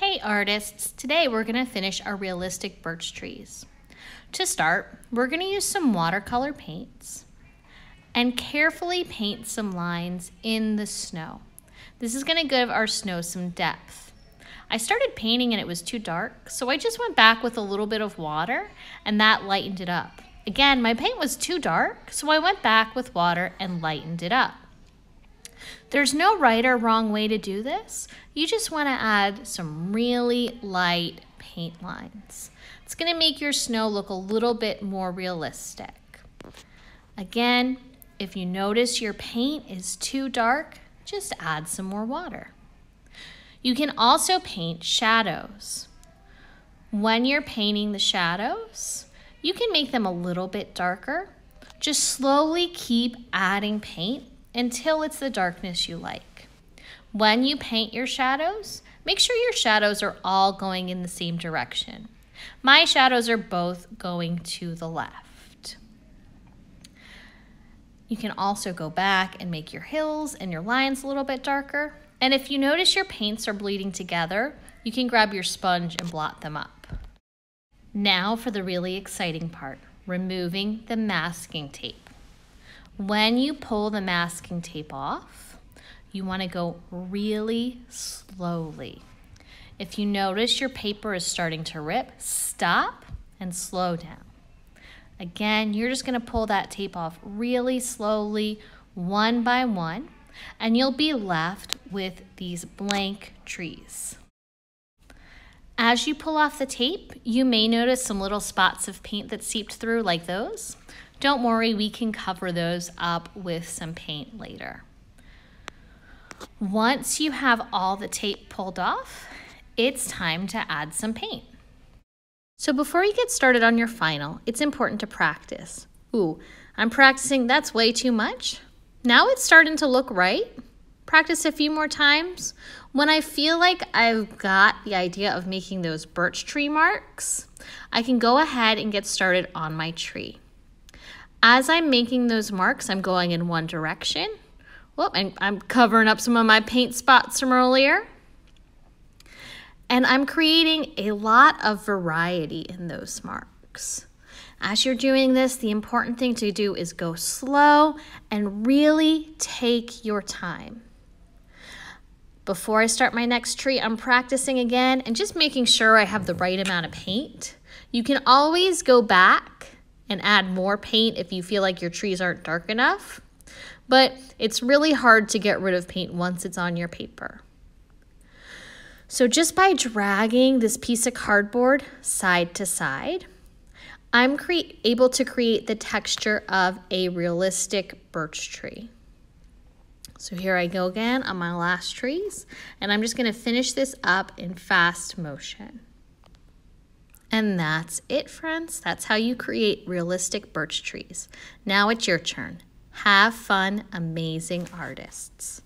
Hey artists, today we're going to finish our realistic birch trees. To start, we're going to use some watercolor paints and carefully paint some lines in the snow. This is going to give our snow some depth. I started painting and it was too dark, so I just went back with a little bit of water and that lightened it up. Again, my paint was too dark, so I went back with water and lightened it up. There's no right or wrong way to do this. You just want to add some really light paint lines. It's going to make your snow look a little bit more realistic. Again, if you notice your paint is too dark, just add some more water. You can also paint shadows. When you're painting the shadows, you can make them a little bit darker. Just slowly keep adding paint until it's the darkness you like. When you paint your shadows, make sure your shadows are all going in the same direction. My shadows are both going to the left. You can also go back and make your hills and your lines a little bit darker. And if you notice your paints are bleeding together, you can grab your sponge and blot them up. Now for the really exciting part, removing the masking tape. When you pull the masking tape off, you want to go really slowly. If you notice your paper is starting to rip, stop and slow down. Again, you're just going to pull that tape off really slowly, one by one, and you'll be left with these blank trees. As you pull off the tape, you may notice some little spots of paint that seeped through like those. Don't worry, we can cover those up with some paint later. Once you have all the tape pulled off, it's time to add some paint. So before you get started on your final, it's important to practice. Ooh, I'm practicing, that's way too much. Now it's starting to look right. Practice a few more times. When I feel like I've got the idea of making those birch tree marks, I can go ahead and get started on my tree. As I'm making those marks, I'm going in one direction. Whoop, I'm, I'm covering up some of my paint spots from earlier. And I'm creating a lot of variety in those marks. As you're doing this, the important thing to do is go slow and really take your time. Before I start my next tree, I'm practicing again and just making sure I have the right amount of paint. You can always go back and add more paint if you feel like your trees aren't dark enough. But it's really hard to get rid of paint once it's on your paper. So just by dragging this piece of cardboard side to side, I'm able to create the texture of a realistic birch tree. So here I go again on my last trees, and I'm just gonna finish this up in fast motion. And that's it, friends. That's how you create realistic birch trees. Now it's your turn. Have fun, amazing artists.